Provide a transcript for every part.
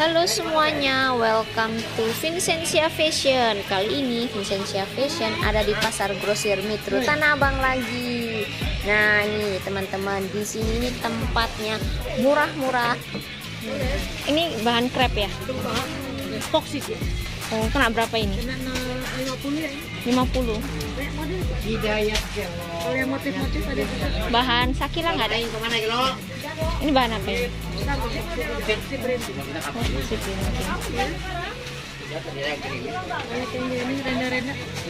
Halo semuanya, welcome to Vincentia Fashion. Kali ini Vincentia Fashion ada di Pasar Grosir Metro Tanah Abang lagi. Nah, nih teman-teman, di sini nih tempatnya murah-murah. Ini bahan crepe ya? Toxic ya. Oh, kena berapa ini? Kena 50 ya. 50. Hidayat Kalau yang motif-motif ada juga. Bahan sakila nggak ada? Ini bahan apa ya? Brand. Oh, ini.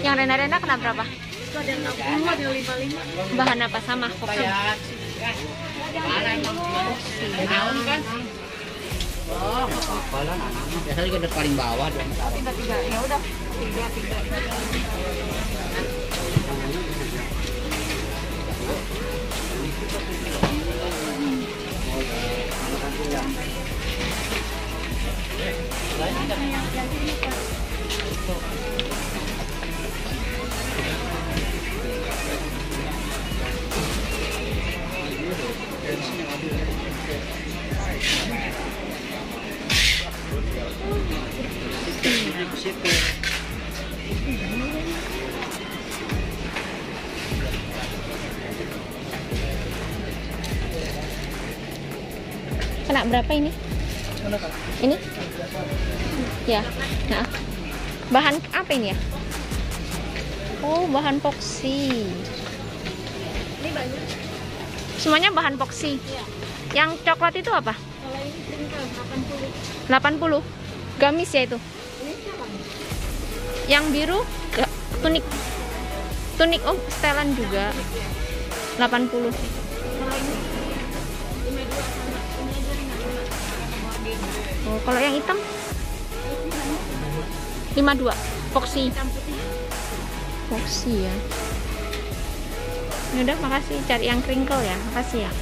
Yang ini renda-renda. Kena berapa? Itu ada 60, ada 55. Bahan apa sama? Foxy. kan? Oh, apa-apa lah anak-anak. Biasanya kita paling bawah dong. Tiga tiga. Ya udah. Tiga tiga. Kena berapa ini? Ini? Ya. Nah. Bahan apa ini ya? Oh, bahan epoxy. Ini banyak. Semuanya bahan epoxy. Yang coklat itu apa? Kalau ini singkat 80. 80. Gamis ya itu. Ini? Yang biru ga- tunik. Tunik oh, setelan juga. 80. Kalau ini 52 Ini aja ringan. Oh, kalau yang hitam 52. Epoxy. Hitam putih. Foxy ya. Ya udah makasih cari yang crinkle ya. Makasih ya.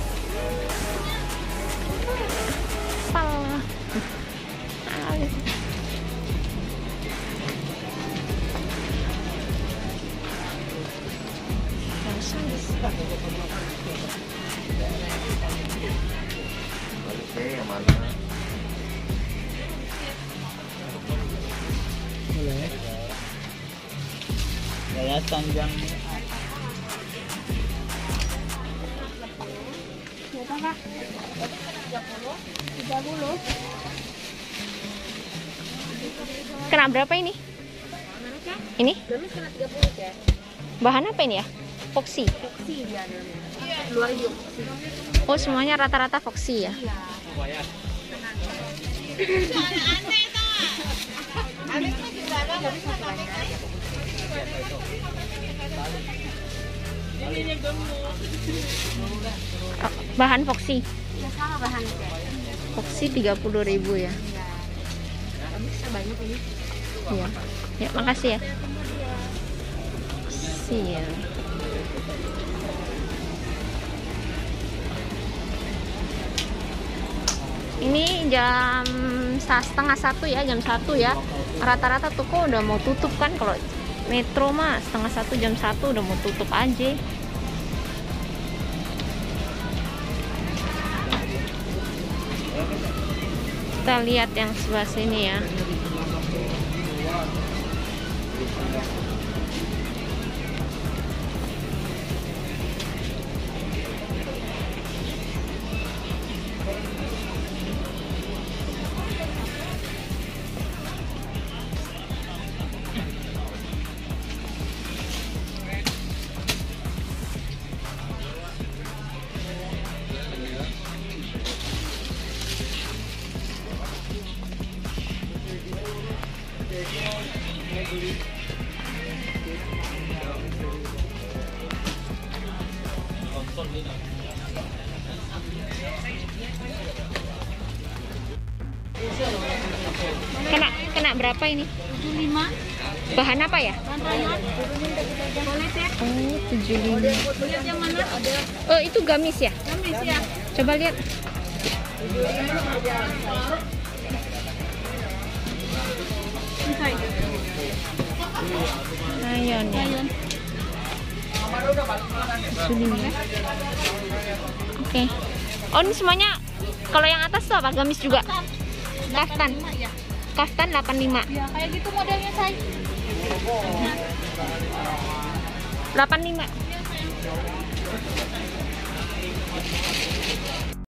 Berapa, Kak? 30. Kena berapa ini? Ini Gamis kena 30 ya. bahan apa ini ya? Foxy. Oh semuanya rata-rata Foxy ya. Iya. Oh, bahan Foxy. Ya sama. Foxy 30.000 ya. Iya. Bisa banyak ini. Iya. Ya, makasih ya. Foxy ya. Ini jam setengah satu ya, jam satu ya. Rata-rata toko udah mau tutup kan kalau metro mah setengah satu jam satu udah mau tutup aja. Kita lihat yang sebelah sini ya. Kena kena berapa ini? 75. Bahan apa ya? Ya? Oh, 75. Lihat yang mana? Ada Oh, itu gamis ya? gamis ya. Coba lihat. Bisa Nah, yun. Ya. Ya. Oke. Oh, ini semuanya kalau yang atas tuh apa? Gamis juga. Kaftan. Kaftan 85. Ya, kayak gitu modelnya, saya. 85. Iya,